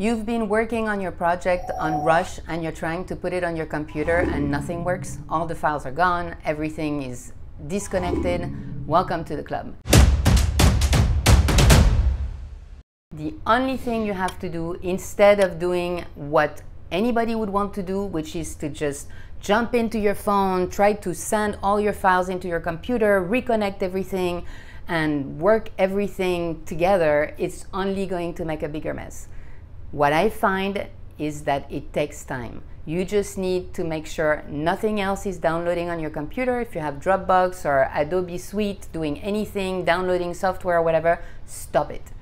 You've been working on your project on Rush and you're trying to put it on your computer and nothing works. All the files are gone, everything is disconnected. Welcome to the club. The only thing you have to do instead of doing what anybody would want to do, which is to just jump into your phone, try to send all your files into your computer, reconnect everything, and work everything together, it's only going to make a bigger mess. What I find is that it takes time. You just need to make sure nothing else is downloading on your computer. If you have Dropbox or Adobe Suite doing anything, downloading software or whatever, stop it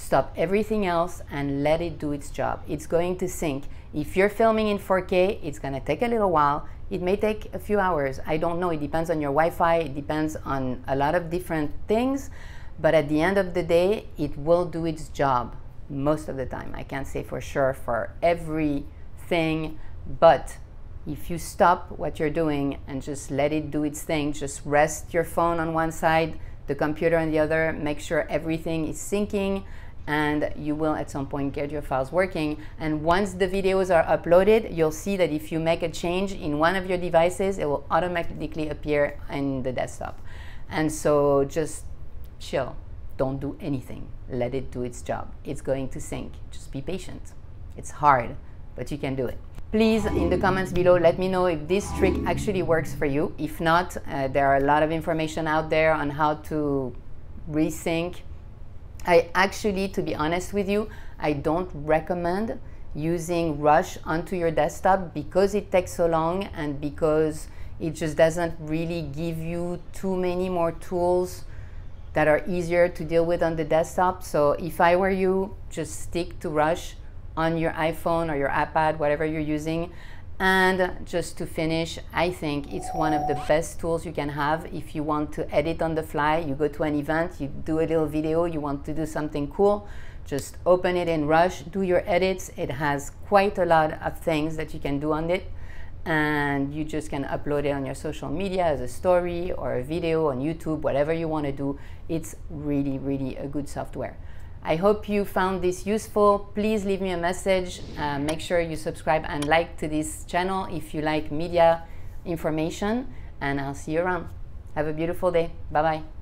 stop everything else and let it do its job. It's going to sync. If you're filming in 4K, it's going to take a little while. It may take a few hours. I don't know. It depends on your Wi-Fi. It depends on a lot of different things. But at the end of the day, it will do its job most of the time. I can't say for sure for everything, but if you stop what you're doing and just let it do its thing, just rest your phone on one side, the computer on the other, make sure everything is syncing and you will at some point get your files working. And once the videos are uploaded, you'll see that if you make a change in one of your devices, it will automatically appear in the desktop. And so just chill. Don't do anything. Let it do its job. It's going to sync. Just be patient. It's hard, but you can do it. Please, in the comments below, let me know if this trick actually works for you. If not, uh, there are a lot of information out there on how to resync I actually, to be honest with you, I don't recommend using Rush onto your desktop because it takes so long and because it just doesn't really give you too many more tools that are easier to deal with on the desktop. So if I were you, just stick to Rush on your iPhone or your iPad, whatever you're using, and just to finish, I think it's one of the best tools you can have if you want to edit on the fly. You go to an event, you do a little video, you want to do something cool, just open it in Rush, do your edits. It has quite a lot of things that you can do on it. And you just can upload it on your social media as a story or a video on YouTube, whatever you want to do. It's really, really a good software. I hope you found this useful. Please leave me a message. Uh, make sure you subscribe and like to this channel if you like media information. And I'll see you around. Have a beautiful day. Bye bye.